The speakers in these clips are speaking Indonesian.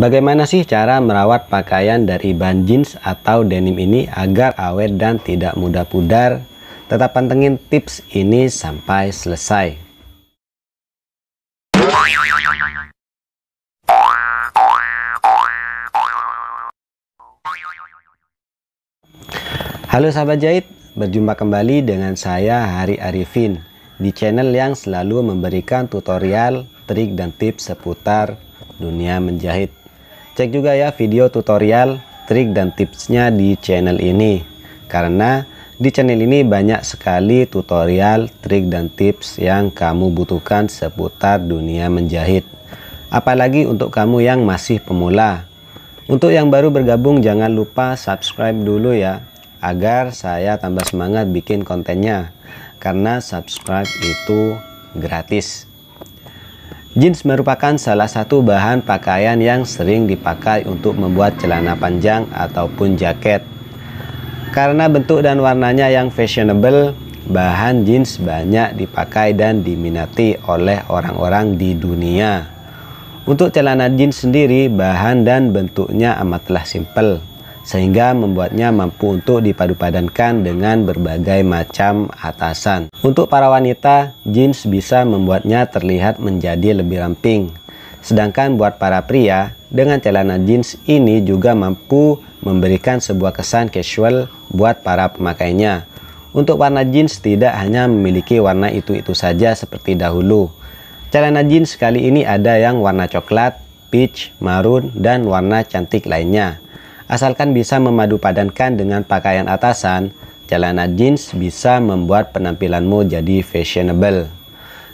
Bagaimana sih cara merawat pakaian dari bahan jeans atau denim ini agar awet dan tidak mudah pudar? Tetap pantengin tips ini sampai selesai. Halo sahabat jahit, berjumpa kembali dengan saya Hari Arifin di channel yang selalu memberikan tutorial, trik dan tips seputar dunia menjahit. Cek juga ya video tutorial, trik dan tipsnya di channel ini karena di channel ini banyak sekali tutorial, trik dan tips yang kamu butuhkan seputar dunia menjahit. Apalagi untuk kamu yang masih pemula. Untuk yang baru bergabung jangan lupa subscribe dulu ya agar saya tambah semangat bikin kontennya karena subscribe itu gratis jeans merupakan salah satu bahan pakaian yang sering dipakai untuk membuat celana panjang ataupun jaket. Karena bentuk dan warnanya yang fashionable bahan jeans banyak dipakai dan diminati oleh orang-orang di dunia. Untuk celana jeans sendiri bahan dan bentuknya amatlah simple sehingga membuatnya mampu untuk dipadu-padankan dengan berbagai macam atasan. Untuk para wanita, jeans bisa membuatnya terlihat menjadi lebih ramping. Sedangkan buat para pria, dengan celana jeans ini juga mampu memberikan sebuah kesan casual buat para pemakainya. Untuk warna jeans tidak hanya memiliki warna itu-itu saja seperti dahulu. Celana jeans kali ini ada yang warna coklat, peach, maroon, dan warna cantik lainnya. Asalkan bisa memadu padankan dengan pakaian atasan, celana jeans bisa membuat penampilanmu jadi fashionable.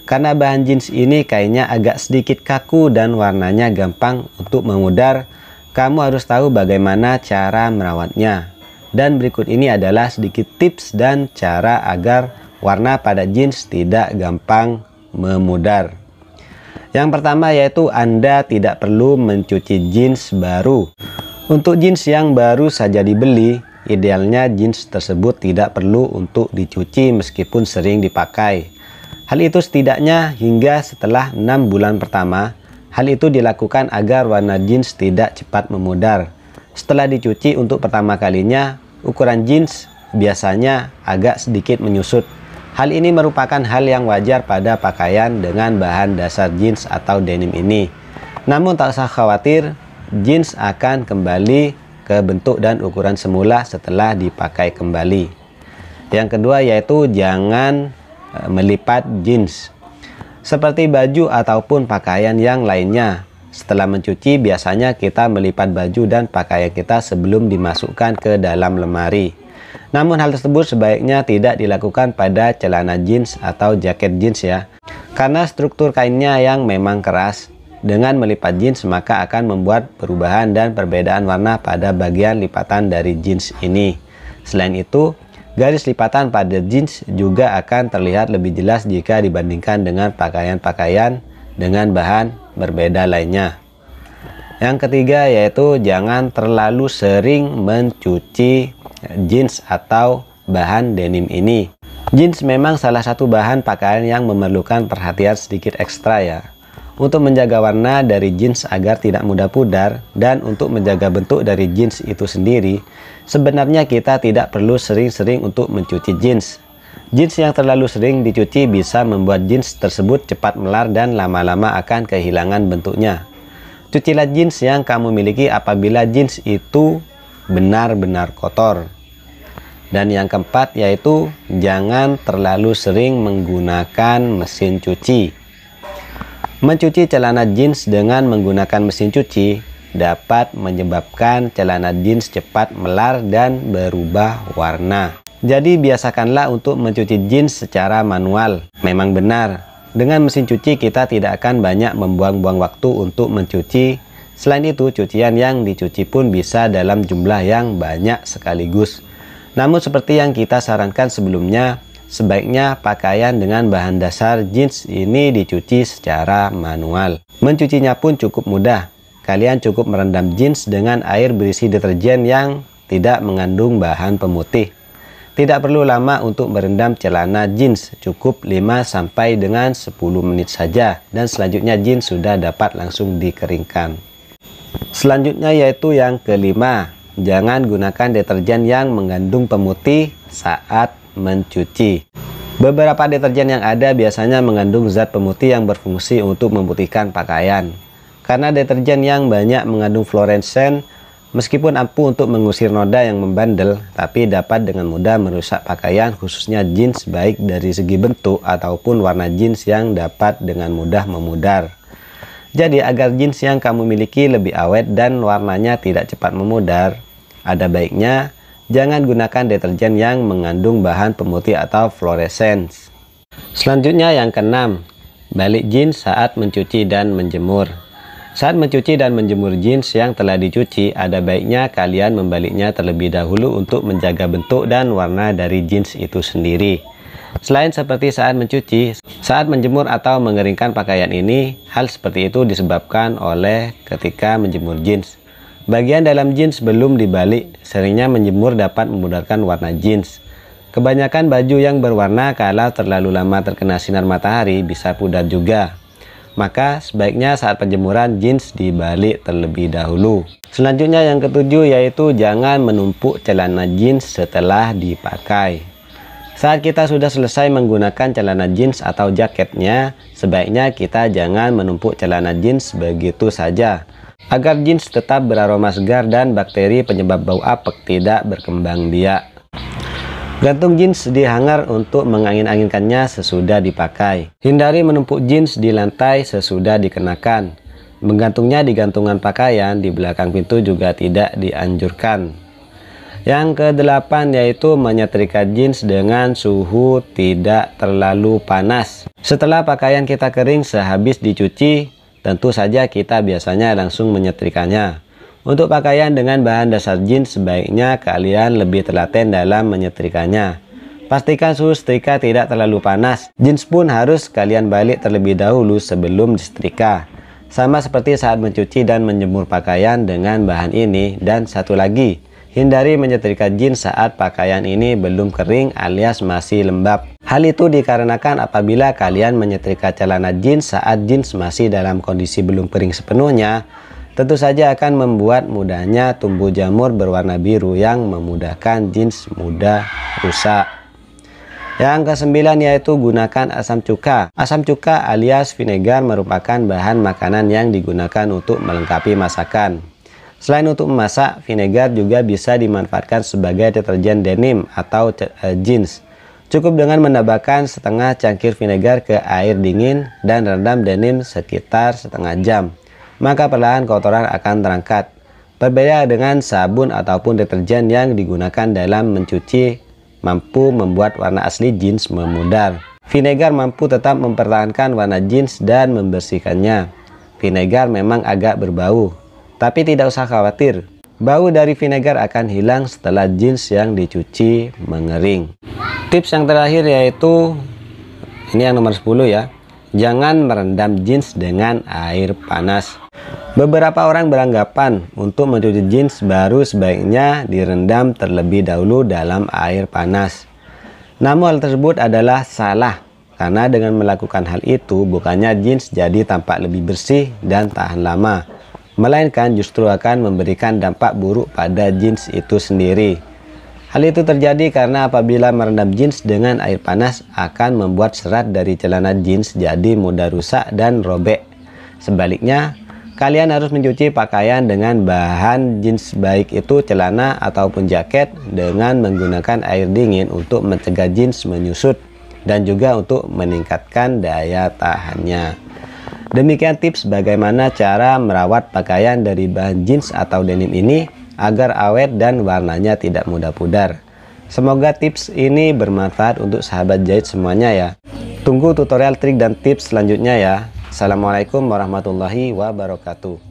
Karena bahan jeans ini kayaknya agak sedikit kaku dan warnanya gampang untuk memudar, kamu harus tahu bagaimana cara merawatnya. Dan berikut ini adalah sedikit tips dan cara agar warna pada jeans tidak gampang memudar. Yang pertama yaitu Anda tidak perlu mencuci jeans baru. Untuk jeans yang baru saja dibeli, idealnya jeans tersebut tidak perlu untuk dicuci meskipun sering dipakai. Hal itu setidaknya hingga setelah 6 bulan pertama, hal itu dilakukan agar warna jeans tidak cepat memudar. Setelah dicuci untuk pertama kalinya, ukuran jeans biasanya agak sedikit menyusut. Hal ini merupakan hal yang wajar pada pakaian dengan bahan dasar jeans atau denim ini. Namun tak usah khawatir, jeans akan kembali ke bentuk dan ukuran semula setelah dipakai kembali. Yang kedua yaitu jangan e, melipat jeans. Seperti baju ataupun pakaian yang lainnya. Setelah mencuci biasanya kita melipat baju dan pakaian kita sebelum dimasukkan ke dalam lemari. Namun hal tersebut sebaiknya tidak dilakukan pada celana jeans atau jaket jeans ya. Karena struktur kainnya yang memang keras dengan melipat jeans maka akan membuat perubahan dan perbedaan warna pada bagian lipatan dari jeans ini. Selain itu, garis lipatan pada jeans juga akan terlihat lebih jelas jika dibandingkan dengan pakaian-pakaian dengan bahan berbeda lainnya. Yang ketiga yaitu jangan terlalu sering mencuci jeans atau bahan denim ini. Jeans memang salah satu bahan pakaian yang memerlukan perhatian sedikit ekstra ya untuk menjaga warna dari jeans agar tidak mudah pudar dan untuk menjaga bentuk dari jeans itu sendiri, sebenarnya kita tidak perlu sering-sering untuk mencuci jeans. Jeans yang terlalu sering dicuci bisa membuat jeans tersebut cepat melar dan lama-lama akan kehilangan bentuknya. Cucilah jeans yang kamu miliki apabila jeans itu benar-benar kotor. Dan yang keempat yaitu jangan terlalu sering menggunakan mesin cuci. Mencuci celana jeans dengan menggunakan mesin cuci dapat menyebabkan celana jeans cepat melar dan berubah warna. Jadi biasakanlah untuk mencuci jeans secara manual. Memang benar, dengan mesin cuci kita tidak akan banyak membuang-buang waktu untuk mencuci. Selain itu, cucian yang dicuci pun bisa dalam jumlah yang banyak sekaligus. Namun seperti yang kita sarankan sebelumnya, Sebaiknya pakaian dengan bahan dasar jeans ini dicuci secara manual. Mencucinya pun cukup mudah. Kalian cukup merendam jeans dengan air berisi deterjen yang tidak mengandung bahan pemutih. Tidak perlu lama untuk merendam celana jeans, cukup 5 sampai dengan 10 menit saja dan selanjutnya jeans sudah dapat langsung dikeringkan. Selanjutnya yaitu yang kelima, jangan gunakan deterjen yang mengandung pemutih saat mencuci. Beberapa deterjen yang ada biasanya mengandung zat pemutih yang berfungsi untuk memutihkan pakaian. Karena deterjen yang banyak mengandung fluoresen Meskipun ampuh untuk mengusir noda yang membandel, tapi dapat dengan mudah merusak pakaian khususnya jeans baik dari segi bentuk ataupun warna jeans yang dapat dengan mudah memudar. Jadi agar jeans yang kamu miliki lebih awet dan warnanya tidak cepat memudar, ada baiknya jangan gunakan deterjen yang mengandung bahan pemutih atau fluorescence. Selanjutnya yang keenam, balik jeans saat mencuci dan menjemur. Saat mencuci dan menjemur jeans yang telah dicuci, ada baiknya kalian membaliknya terlebih dahulu untuk menjaga bentuk dan warna dari jeans itu sendiri. Selain seperti saat mencuci, saat menjemur atau mengeringkan pakaian ini, hal seperti itu disebabkan oleh ketika menjemur jeans. Bagian dalam jeans belum dibalik, seringnya menjemur dapat memudarkan warna jeans. Kebanyakan baju yang berwarna kalau terlalu lama terkena sinar matahari bisa pudar juga maka sebaiknya saat penjemuran jeans dibalik terlebih dahulu. Selanjutnya yang ketujuh yaitu jangan menumpuk celana jeans setelah dipakai. Saat kita sudah selesai menggunakan celana jeans atau jaketnya, sebaiknya kita jangan menumpuk celana jeans begitu saja. Agar jeans tetap beraroma segar dan bakteri penyebab bau apek tidak berkembang biak. Gantung jeans di hanger untuk mengangin-anginkannya sesudah dipakai. Hindari menumpuk jeans di lantai sesudah dikenakan. Menggantungnya di gantungan pakaian di belakang pintu juga tidak dianjurkan. Yang kedelapan yaitu menyetrika jeans dengan suhu tidak terlalu panas. Setelah pakaian kita kering sehabis dicuci, tentu saja kita biasanya langsung menyetrikanya. Untuk pakaian dengan bahan dasar jeans sebaiknya kalian lebih telaten dalam menyetrikanya. Pastikan suhu setrika tidak terlalu panas. Jeans pun harus kalian balik terlebih dahulu sebelum disetrika. Sama seperti saat mencuci dan menjemur pakaian dengan bahan ini. Dan satu lagi, hindari menyetrika jeans saat pakaian ini belum kering alias masih lembab. Hal itu dikarenakan apabila kalian menyetrika celana jeans saat jeans masih dalam kondisi belum kering sepenuhnya, tentu saja akan membuat mudahnya tumbuh jamur berwarna biru yang memudahkan jeans mudah rusak. Yang kesembilan yaitu gunakan asam cuka. Asam cuka alias vinegar merupakan bahan makanan yang digunakan untuk melengkapi masakan. Selain untuk memasak, vinegar juga bisa dimanfaatkan sebagai deterjen denim atau eh, jeans. Cukup dengan menambahkan setengah cangkir vinegar ke air dingin dan rendam denim sekitar setengah jam maka perlahan kotoran akan terangkat. Berbeda dengan sabun ataupun deterjen yang digunakan dalam mencuci mampu membuat warna asli jeans memudar. Vinegar mampu tetap mempertahankan warna jeans dan membersihkannya. Vinegar memang agak berbau, tapi tidak usah khawatir. Bau dari vinegar akan hilang setelah jeans yang dicuci mengering. Tips yang terakhir yaitu ini yang nomor 10 ya. Jangan merendam jeans dengan air panas. Beberapa orang beranggapan untuk mencuci jeans baru sebaiknya direndam terlebih dahulu dalam air panas. Namun hal tersebut adalah salah karena dengan melakukan hal itu bukannya jeans jadi tampak lebih bersih dan tahan lama. Melainkan justru akan memberikan dampak buruk pada jeans itu sendiri. Hal itu terjadi karena apabila merendam jeans dengan air panas akan membuat serat dari celana jeans jadi mudah rusak dan robek. Sebaliknya, Kalian harus mencuci pakaian dengan bahan jeans baik itu celana ataupun jaket dengan menggunakan air dingin untuk mencegah jeans menyusut dan juga untuk meningkatkan daya tahannya. Demikian tips bagaimana cara merawat pakaian dari bahan jeans atau denim ini agar awet dan warnanya tidak mudah pudar. Semoga tips ini bermanfaat untuk sahabat jahit semuanya ya. Tunggu tutorial trik dan tips selanjutnya ya. Assalamualaikum warahmatullahi wabarakatuh.